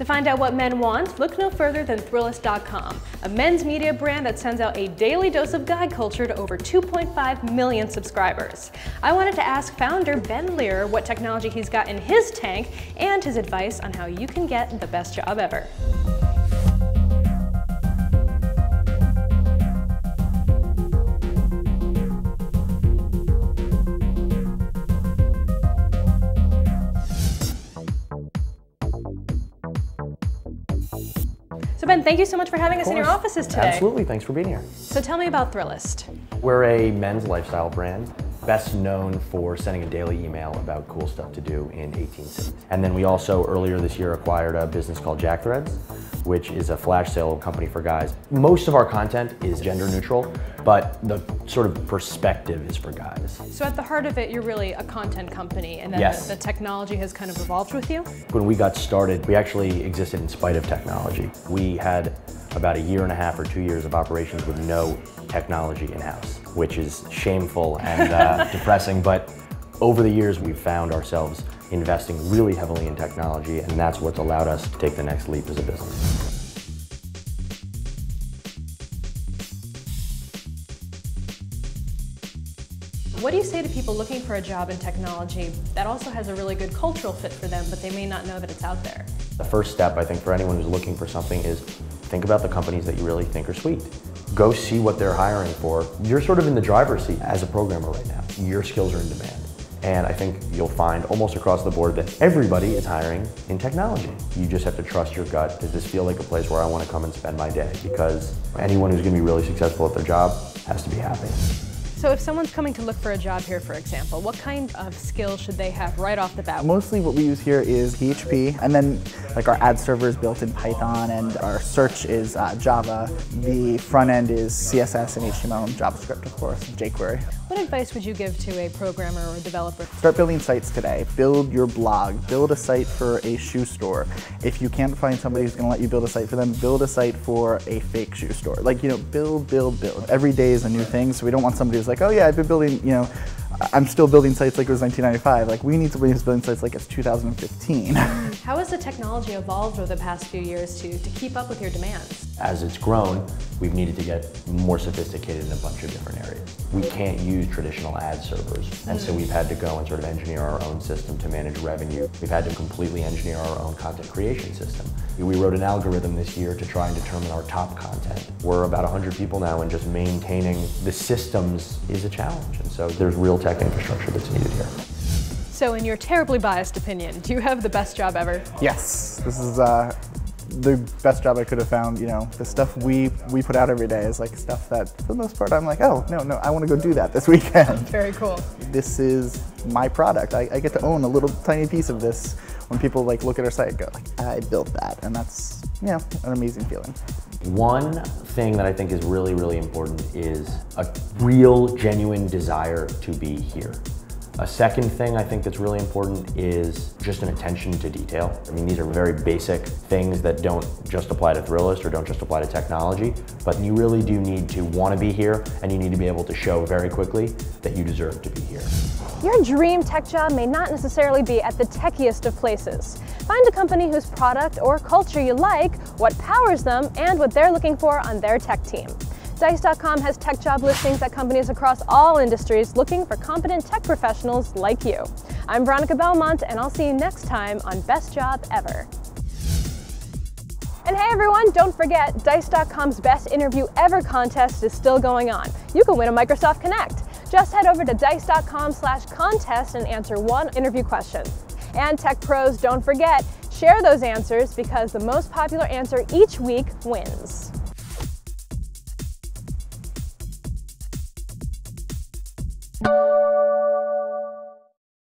To find out what men want, look no further than Thrillist.com, a men's media brand that sends out a daily dose of guy culture to over 2.5 million subscribers. I wanted to ask founder Ben Lerer what technology he's got in his tank and his advice on how you can get the best job ever. Ben, thank you so much for having us in your offices today. Absolutely, thanks for being here. So tell me about Thrillist. We're a men's lifestyle brand, best known for sending a daily email about cool stuff to do in 18 cities. And then we also earlier this year acquired a business called JackThreads, which is a flash sale company for guys. Most of our content is gender neutral, but the sort of perspective is for guys. So at the heart of it, you're really a content company, and then Yes. the, the technology has kind of evolved with you. When we got started, we actually existed in spite of technology. We had about a year and a half or two years of operations with no technology in-house, which is shameful and uh, depressing, but over the years we've found ourselves investing really heavily in technology and that's what's allowed us to take the next leap as a business. What do you say to people looking for a job in technology that also has a really good cultural fit for them, but they may not know that it's out there? The first step, I think, for anyone who's looking for something is think about the companies that you really think are sweet. Go see what they're hiring for. You're sort of in the driver's seat as a programmer right now. Your skills are in demand. And I think you'll find almost across the board that everybody is hiring in technology. You just have to trust your gut. Does this feel like a place where I want to come and spend my day? Because anyone who's going to be really successful at their job has to be happy. So if someone's coming to look for a job here, for example, what kind of skills should they have right off the bat? Mostly what we use here is PHP, and then like our ad server is built in Python, and our search is uh, Java. The front end is CSS and HTML and JavaScript, of course, and jQuery. What advice would you give to a programmer or a developer? Start building sites today. Build your blog. Build a site for a shoe store. If you can't find somebody who's going to let you build a site for them, build a site for a fake shoe store. Like, you know, build, build, build. Every day is a new thing, so we don't want somebody who's like, oh yeah, I've been building, you know, I'm still building sites like it was 1995. Like, we need somebody who's building sites like it's 2015. How has the technology evolved over the past few years to, to keep up with your demands? As it's grown, we've needed to get more sophisticated in a bunch of different areas. We can't use traditional ad servers, and so we've had to go and sort of engineer our own system to manage revenue. We've had to completely engineer our own content creation system. We wrote an algorithm this year to try and determine our top content. We're about 100 people now, and just maintaining the systems is a challenge, and so there's real tech infrastructure that's needed here. So in your terribly biased opinion, do you have the best job ever? Yes, this is uh, the best job I could have found. You know, the stuff we we put out every day is like stuff that, for the most part, I'm like, oh no, no, I want to go do that this weekend. Very cool. this is my product. I, I get to own a little tiny piece of this. When people like look at our site and go, like, I built that, and that's you know an amazing feeling. One thing that I think is really, really important is a real, genuine desire to be here. A second thing I think that's really important is just an attention to detail. I mean, these are very basic things that don't just apply to Thrillist or don't just apply to technology, but you really do need to want to be here and you need to be able to show very quickly that you deserve to be here. Your dream tech job may not necessarily be at the techiest of places. Find a company whose product or culture you like, what powers them, and what they're looking for on their tech team. Dice.com has tech job listings at companies across all industries looking for competent tech professionals like you. I'm Veronica Belmont, and I'll see you next time on Best Job Ever. And hey everyone, don't forget, Dice.com's Best Interview Ever contest is still going on. You can win a Microsoft Kinect. Just head over to dice.com slash contest and answer one interview question. And tech pros, don't forget, share those answers because the most popular answer each week wins.